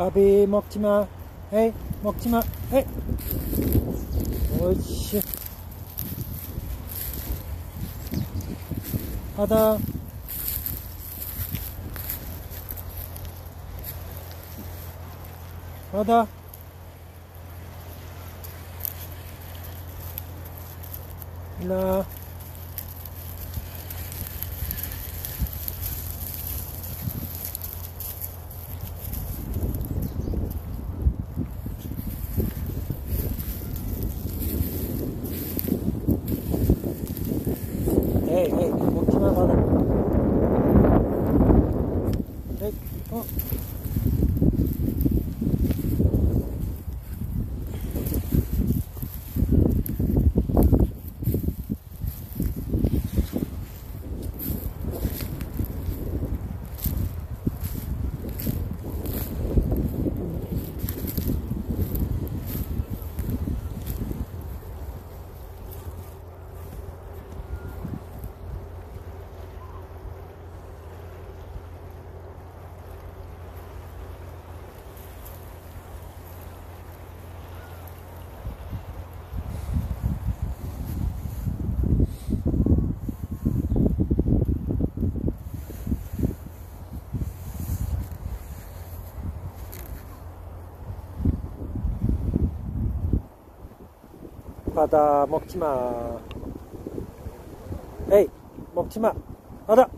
바비 먹지마. 에이 먹지마. 에이. 옳지 바다. 바다. 일로 와 에이 에이 먹지마 바다 에이 어 바다 먹지마. 에이 먹지마. 바다